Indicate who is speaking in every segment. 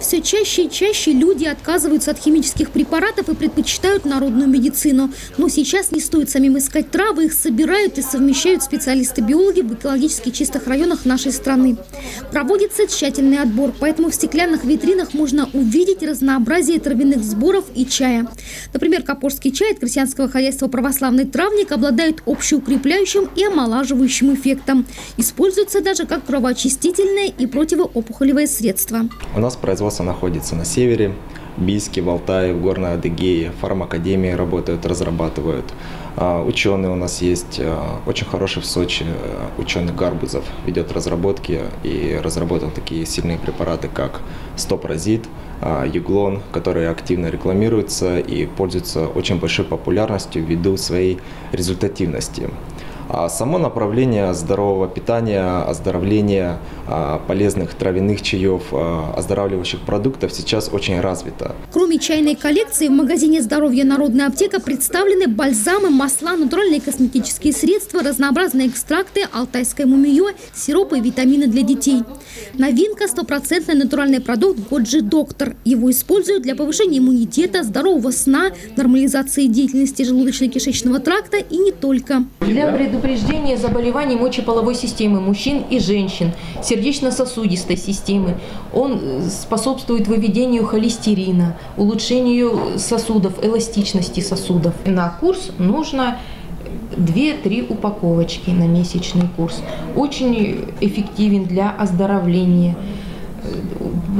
Speaker 1: Все чаще и чаще люди отказываются от химических препаратов и предпочитают народную медицину. Но сейчас не стоит самим искать травы, их собирают и совмещают специалисты-биологи в экологически чистых районах нашей страны. Проводится тщательный отбор, поэтому в стеклянных витринах можно увидеть разнообразие травяных сборов и чая. Например, капорский чай от крестьянского хозяйства «Православный травник» обладает общеукрепляющим и омолаживающим эффектом. Используется даже как кровоочистительное и противоопухолевое средство.
Speaker 2: У нас производство находится на севере, Бийске, в Алтае, в Горной Адыгее, фармакадемии работают, разрабатывают. А, ученые у нас есть, а, очень хороший в Сочи а, ученый Гарбузов ведет разработки и разработал такие сильные препараты, как Стопразит, Юглон, которые активно рекламируются и пользуются очень большой популярностью ввиду своей результативности. А само направление здорового питания, оздоровления, а, полезных травяных чаев, а, оздоравливающих продуктов сейчас очень развито.
Speaker 1: Кроме чайной коллекции, в магазине здоровья «Народная аптека» представлены бальзамы, масла, натуральные косметические средства, разнообразные экстракты, алтайское мумиё, сиропы и витамины для детей. Новинка – стопроцентный натуральный продукт «Годжи Доктор». Его используют для повышения иммунитета, здорового сна, нормализации деятельности желудочно-кишечного тракта и не только.
Speaker 3: Для предупреждения заболеваний мочеполовой системы мужчин и женщин, сердечно-сосудистой системы. Он э, способствует выведению холестерина, улучшению сосудов, эластичности сосудов. На курс нужно 2-3 упаковочки на месячный курс. Очень эффективен для оздоровления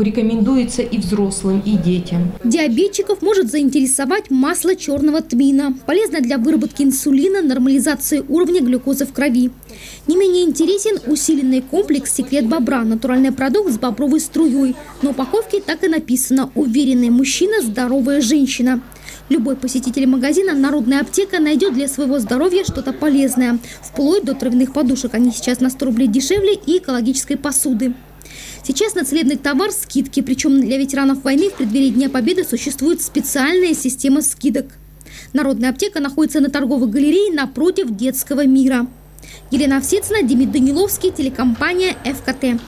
Speaker 3: рекомендуется и взрослым, и детям.
Speaker 1: Диабетчиков может заинтересовать масло черного тмина. Полезно для выработки инсулина, нормализации уровня глюкозы в крови. Не менее интересен усиленный комплекс «Секрет бобра» – натуральный продукт с бобровой струей. На упаковке так и написано «Уверенный мужчина, здоровая женщина». Любой посетитель магазина «Народная аптека» найдет для своего здоровья что-то полезное. Вплоть до травяных подушек. Они сейчас на 100 рублей дешевле и экологической посуды. Сейчас на целебный товар скидки, причем для ветеранов войны в преддверии Дня Победы существует специальная система скидок. Народная аптека находится на торговой галерее напротив детского мира. Елена Овсецина, Демид Даниловский, телекомпания ФКТ.